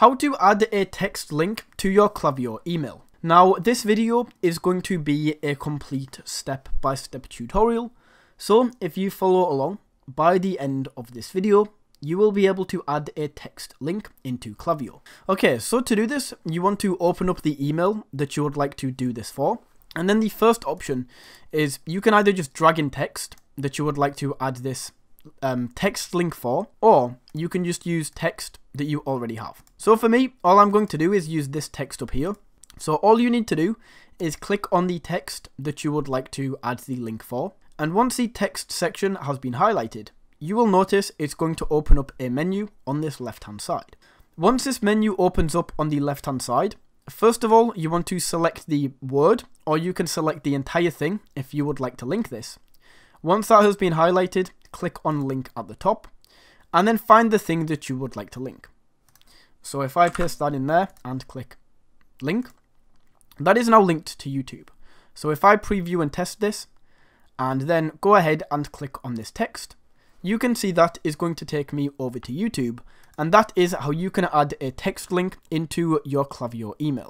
how to add a text link to your Klaviyo email. Now, this video is going to be a complete step-by-step -step tutorial, so if you follow along, by the end of this video, you will be able to add a text link into Klaviyo. Okay, so to do this, you want to open up the email that you would like to do this for, and then the first option is you can either just drag in text that you would like to add this um, text link for, or you can just use text that you already have. So for me, all I'm going to do is use this text up here. So all you need to do is click on the text that you would like to add the link for. And once the text section has been highlighted, you will notice it's going to open up a menu on this left hand side. Once this menu opens up on the left hand side, first of all, you want to select the word, or you can select the entire thing if you would like to link this. Once that has been highlighted, click on link at the top, and then find the thing that you would like to link. So if I paste that in there and click link, that is now linked to YouTube. So if I preview and test this, and then go ahead and click on this text, you can see that is going to take me over to YouTube, and that is how you can add a text link into your Klaviyo email.